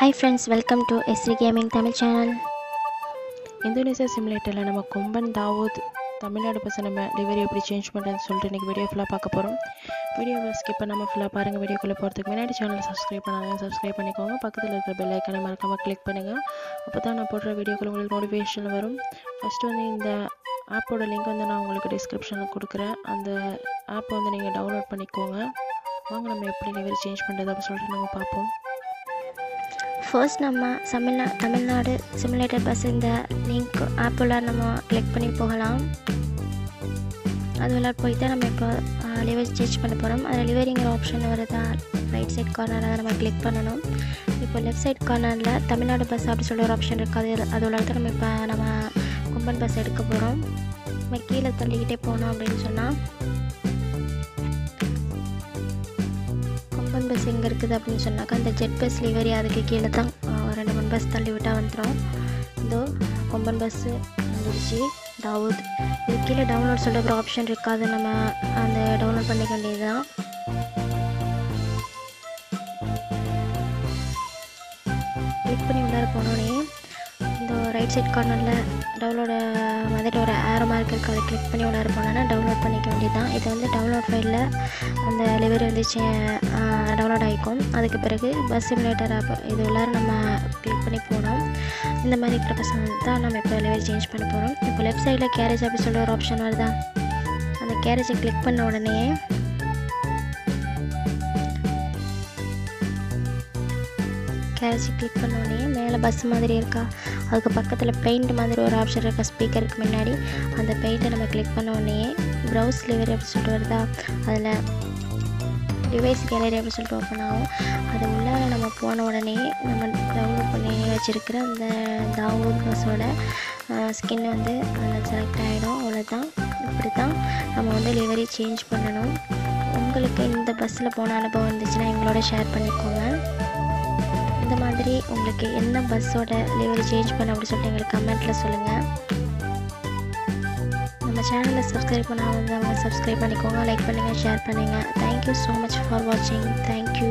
Hi friends welcome to எஸ்ரி gaming Tamil channel Indonesia சிமுலேட்டரில் நம்ம கொம்பன் தாவூத் தமிழ்நாடு பசங்க நம்ம டெலிவரி எப்படி சேஞ்ச் பண்ணுறதுன்னு சொல்லிட்டு இன்றைக்கி வீடியோ ஃபுல்லாக பார்க்க போகிறோம் வீடியோவை ஸ்கிப் பண்ணாமல் ஃபுல்லாக பாருங்கள் வீடியோக்குள்ளே போகிறதுக்கு முன்னாடி சேனலை சப்ஸ்கிரைப் பண்ணாங்க சப்ஸ்கிரைப் பண்ணிக்கோங்க. பக்கத்தில் இருக்கிற பெல் ஐக்கானை மறக்காமல் கிளிக் பண்ணுங்கள் அப்போ தான் நான் போடுற வீடியோக்குள்ள உங்களுக்கு நோட்டிஃபிகேஷன் வரும். ஃபஸ்ட்டு வந்து இந்த ஆப்போட லிங்க் வந்து நான் உங்களுக்கு டிஸ்கிரிப்ஷனில் கொடுக்குறேன். அந்த ஆப்பை வந்து நீங்கள் டவுன்லோட் பண்ணிக்கோங்க. வாங்க நம்ம எப்படி டெலிவரி சேஞ்ச் பண்ணுறது அப்படின்னு சொல்லிட்டு நம்ம பார்ப்போம். ஃபர்ஸ்ட் நம்ம தமிழ்நா தமிழ்நாடு சிமுலேட்டர் பஸ் இந்த லிங்க் ஆப்பில் நம்ம கிளிக் பண்ணி போகலாம். அது உள்ள போயிட்டு நம்ம இப்போ லிவரி சேஞ்ச் பண்ண போகிறோம் அதில் லிவரிங்கிற ஆப்ஷன் வருதா? ரைட் சைட் கார்னரை நம்ம கிளிக் பண்ணணும். இப்போ லெஃப்ட் சைட் கார்னரில் தமிழ்நாடு பஸ் அப்படி சொல்லி ஒரு ஆப்ஷன் இருக்குது அது அது உள்ள நம்ம இப்போ நம்ம கும்பன் பஸ் எடுக்க போகிறோம் நம்ம கீழே தள்ளிக்கிட்டே போனோம் அப்படின்னு சொன்னால் கொம்பன் பஸ் எங்கே இருக்குது அப்படின்னு சொன்னாக்கா அந்த ஜெட் பஸ் லிவரி அதுக்கு கீழே தான் ரெண்டு மூணு பஸ் தள்ளி விட்டால் வந்துடும் இதோ கொம்பன் பஸ்ஸு வந்துடுச்சு தாவூத் இது கீழே டவுன்லோட் சொல்கிற ஒரு ஆப்ஷன் இருக்காது நம்ம அந்த டவுன்லோட் பண்ணிக்க வேண்டியது தான் கிளிக் பண்ணி உள்ளார போனோடனே இந்த ரைட் சைட் கார்னரில் டவுன்லோட வந்துட்டு ஒரு ஆரமாக மார்க் இருக்குது அதை கிளிக் பண்ணி உள்ளார போனோன்னா டவுன்லோட் பண்ணிக்க வேண்டியது தான் இது வந்து டவுன்லோட் ஃபைலில் அந்த லிவரி வந்து டவுன்லோட் ஆகிக்கும் அதுக்கு பிறகு பஸ் சிமுலேட்டர் ஆப் இது உள்ளார நம்ம கிளிக் பண்ணி போனோம். இந்த மாதிரி இருக்கிற பசங்க தான் நம்ம இப்போ லிவரி சேஞ்ச் பண்ண போகிறோம் இப்போ லெஃப்ட் சைடில் கேரேஜ் அப்படின்னு சொல்லிட்டு ஒரு ஆப்ஷன் வருதா? அந்த கேரேஜை கிளிக் பண்ண உடனே கேரேஜ் கிளிக் பண்ண உடனே மேலே பஸ் மாதிரி இருக்கா? அதுக்கு பக்கத்தில் பெயிண்ட் மாதிரி ஒரு ஆப்ஷன் இருக்கா? ஸ்பீக்கருக்கு முன்னாடி. அந்த பெயிண்ட்டை நம்ம கிளிக் பண்ண உடனே ப்ரௌஸ் லிவரி அப்படி சொல்லிட்டு வருதா? அதில் டிவைஸ் கேலரி அப்படின்னு சொல்லிட்டு ஓப்பன் ஆகும். அது உள்ளார நம்ம போன உடனே நம்ம டவுன்லோட் பண்ணி வச்சுருக்கிற அந்த தாவூத் பஸ்ஸோட ஸ்கின் வந்து அதில் செலக்ட் ஆகிடும் அவ்வளோதான் இப்படி தான் நம்ம வந்து லிவரி சேஞ்ச் பண்ணணும். உங்களுக்கு இந்த பஸ்ஸில் போன அனுபவம் இருந்துச்சுன்னா எங்களோட ஷேர் பண்ணிக்கோங்க. இந்த மாதிரி உங்களுக்கு என்ன பஸ்ஸோட லிவரி சேஞ்ச் பண்ண அப்படின்னு சொல்லிட்டு எங்களுக்கு கமெண்ட்டில் சொல்லுங்கள் நம்ம சேனலை சப்ஸ்கிரைப் அவங்க சப்ஸ்கிரைப் பண்ணிக்கோங்க லைக் பண்ணுங்கள் ஷேர் பண்ணுங்கள் thank you so much for வாட்சிங் தேங்க்யூ